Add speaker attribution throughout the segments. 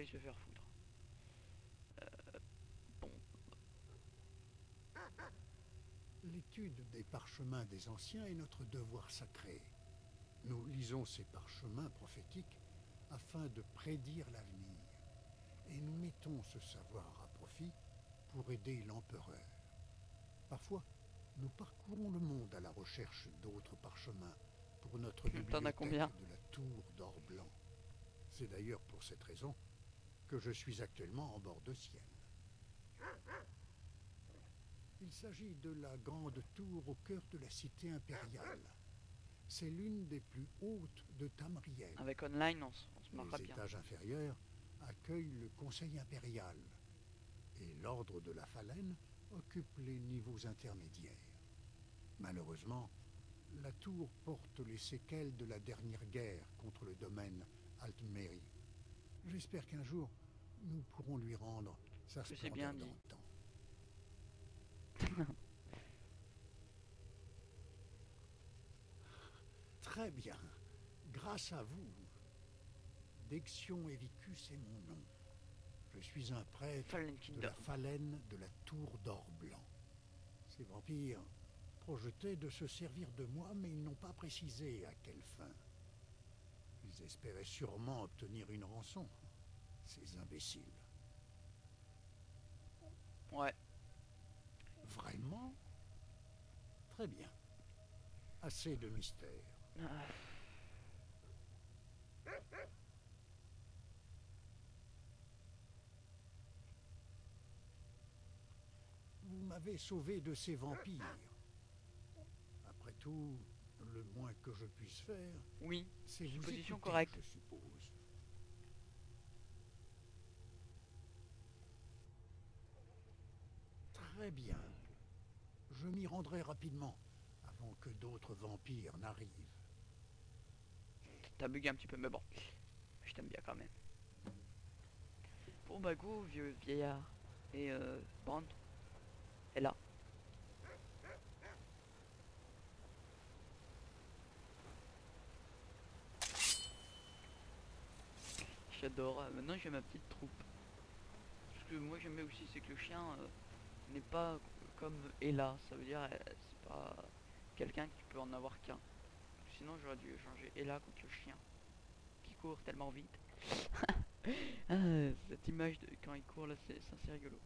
Speaker 1: il se faire foutre. Euh, bon,
Speaker 2: L'étude des parchemins des anciens est notre devoir sacré. Nous lisons ces parchemins prophétiques afin de prédire l'avenir. Et nous mettons ce savoir à profit pour aider l'empereur. Parfois, nous parcourons le monde à la recherche d'autres parchemins pour notre bibliothèque
Speaker 1: combien
Speaker 2: de la tour d'or blanc. C'est d'ailleurs pour cette raison que je suis actuellement en bord de Sienne. Il s'agit de la grande tour au cœur de la cité impériale. C'est l'une des plus hautes de Tamriel.
Speaker 1: avec online, on, se- on se marrera
Speaker 2: Les
Speaker 1: bien.
Speaker 2: étages inférieurs accueillent le conseil impérial et l'ordre de la Phalène occupe les niveaux intermédiaires. Malheureusement, la tour porte les séquelles de la dernière guerre contre le domaine Altmeri. J'espère qu'un jour, nous pourrons lui rendre sa splendeur d'antan. Très bien. Grâce à vous, Dexion Evicus est mon nom. Je suis un prêtre de la phalène de la tour d'or blanc. Ces vampires projetaient de se servir de moi, mais ils n'ont pas précisé à quelle fin. Ils espéraient sûrement obtenir une rançon. Ces imbéciles.
Speaker 1: Ouais,
Speaker 2: Vraiment? Très bien. Assez de mystère.
Speaker 1: Ah,
Speaker 2: Vous m'avez sauvé de ces vampires. Après tout, le moins que je puisse faire,
Speaker 1: oui,
Speaker 2: c'est vous
Speaker 1: Supposition
Speaker 2: écouter,
Speaker 1: correcte.
Speaker 2: je suppose. Très bien. Je m'y rendrai rapidement, avant que d'autres vampires n'arrivent.
Speaker 1: t'as bugué un petit peu, mais bon, je t'aime bien quand même. Bon bah vieux vieillard. Et euh, Brand est là. J'adore. Euh, Maintenant j'ai ma petite troupe. Ce que moi j'aimais aussi, c'est que le chien euh, n'est pas comme Ella. Ça veut dire, c'est pas quelqu'un qui peut en avoir qu'un. Sinon j'aurais dû changer Ella contre le chien. Qui court tellement vite. ah, cette image de quand il court là, c'est assez rigolo.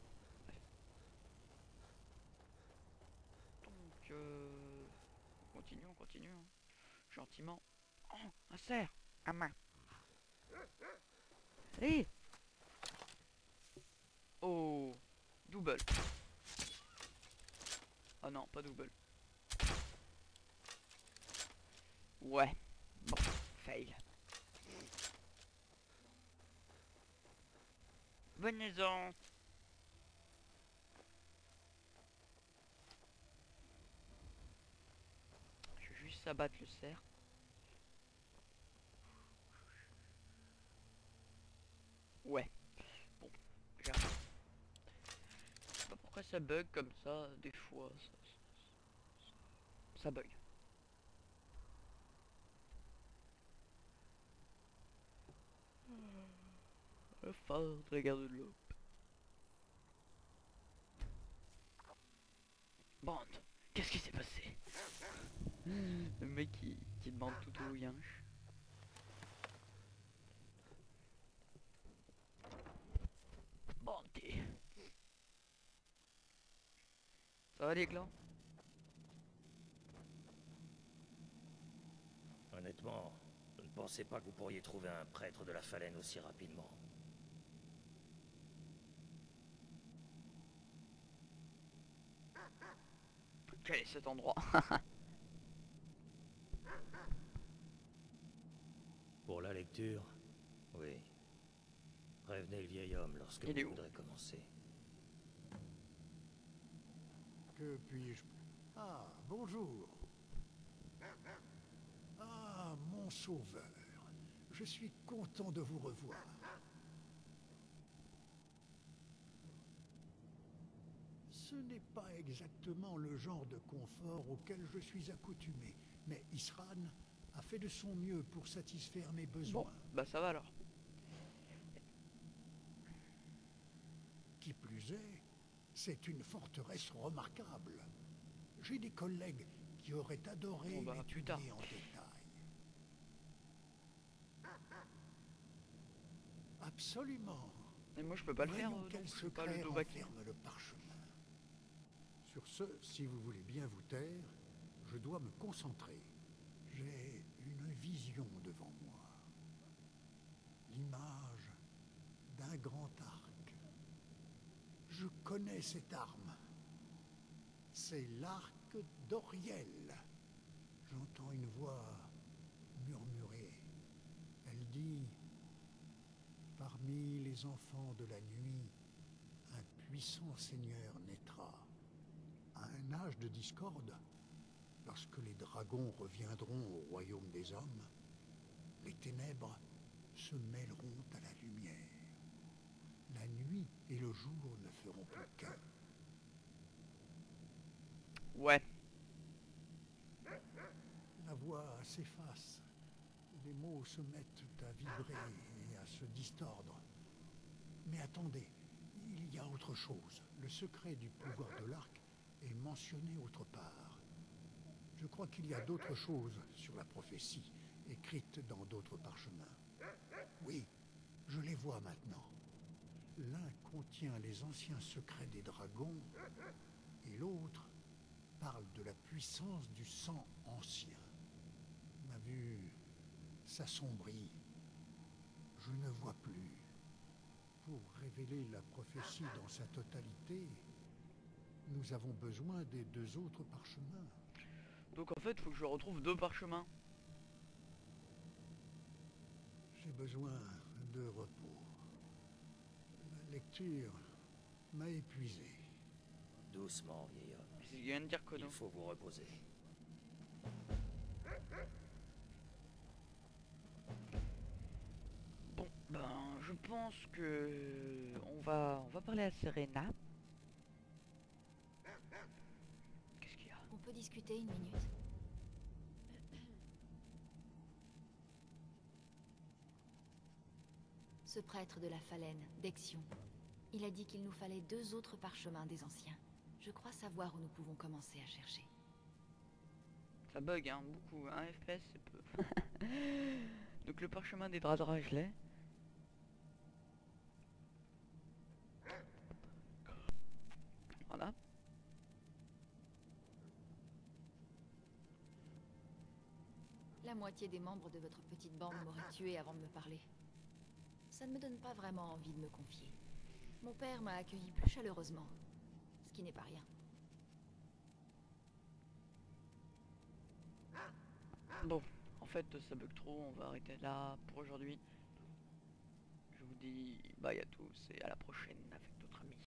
Speaker 1: Bref. Donc, euh, on continue, on continue. hein. Gentiment. Oh, un cerf Un main Allez Oh Double Ah non, pas double. Ouais. Bon, fail. Venez-en Je vais juste abattre le cerf. Ouais. Bon, j'arrive. Je sais pas pourquoi ça bug comme ça, des fois. Ça, ça- bug. Le phare de la de l'eau. Bande, qu'est-ce qui s'est passé? Le mec qui, qui demande tout au yinche. Bande, t'es- Ça va les glands
Speaker 3: Honnêtement, je ne pensais pas que vous pourriez trouver un prêtre de la Phalène aussi rapidement.
Speaker 1: Quel est cet endroit
Speaker 3: Pour la lecture Oui. Prévenez le vieil homme lorsque
Speaker 1: Il
Speaker 3: vous voudrez commencer.
Speaker 2: Que puis-je... Ah, bonjour. Ah, mon sauveur. Je suis content de vous revoir. Ce n'est pas exactement le genre de confort auquel je suis accoutumé, mais Isran a fait de son mieux pour satisfaire mes besoins.
Speaker 1: Bon, bah ça va alors.
Speaker 2: C'est une forteresse remarquable. J'ai des collègues qui auraient adoré
Speaker 1: Bon, bah,
Speaker 2: l'étudier en détail. Absolument.
Speaker 1: Et moi je peux pas le faire,
Speaker 2: Voyons quel
Speaker 1: donc je suis pas
Speaker 2: secret
Speaker 1: le
Speaker 2: le parchemin. Sur ce, si vous voulez bien vous taire, je dois me concentrer. J'ai une vision devant moi. Cette arme. C'est l'arc d'Oriel. J'entends une voix murmurer. Elle dit Parmi les enfants de la nuit, un puissant seigneur naîtra. À un âge de discorde, lorsque les dragons reviendront au royaume des hommes, les ténèbres se mêleront à la lumière. La nuit et le plus.
Speaker 1: Ouais.
Speaker 2: La voix s'efface. Les mots se mettent à vibrer et à se distordre. Mais attendez, il y a autre chose. Le secret du pouvoir de l'arc est mentionné autre part. Je crois qu'il y a d'autres choses sur la prophétie, écrites dans d'autres parchemins. Oui, je les vois maintenant. L'un contient les anciens secrets des dragons, et l'autre parle de la puissance du sang ancien. Ma vue s'assombrit. Je ne vois plus. Pour révéler la prophétie dans sa totalité, nous avons besoin des deux autres parchemins.
Speaker 1: Donc en fait faut que je retrouve deux parchemins.
Speaker 2: J'ai besoin de repos. M'a épuisé.
Speaker 3: Doucement, vieil homme.
Speaker 1: Qu'il vient de dire Kono.
Speaker 3: Il faut vous reposer.
Speaker 1: Bon, ben je pense que on va on va parler à Serena. Qu'est-ce qu'il y a?
Speaker 4: On peut discuter une minute Ce prêtre de la Phalène, Dexion, il a dit qu'il nous fallait deux autres parchemins des anciens. Je crois savoir où nous pouvons commencer à chercher.
Speaker 1: Ça bug hein, beaucoup, un FPS c'est peu. Donc le parchemin des Dradra je l'ai. Voilà.
Speaker 4: La moitié des membres de votre petite bande m'auraient tué avant de me parler. Ça ne me donne pas vraiment envie de me confier. Mon père m'a accueilli plus chaleureusement, ce qui n'est pas rien.
Speaker 1: Bon, en fait ça bug trop, on va arrêter là pour aujourd'hui. Je vous dis bye à tous et à la prochaine.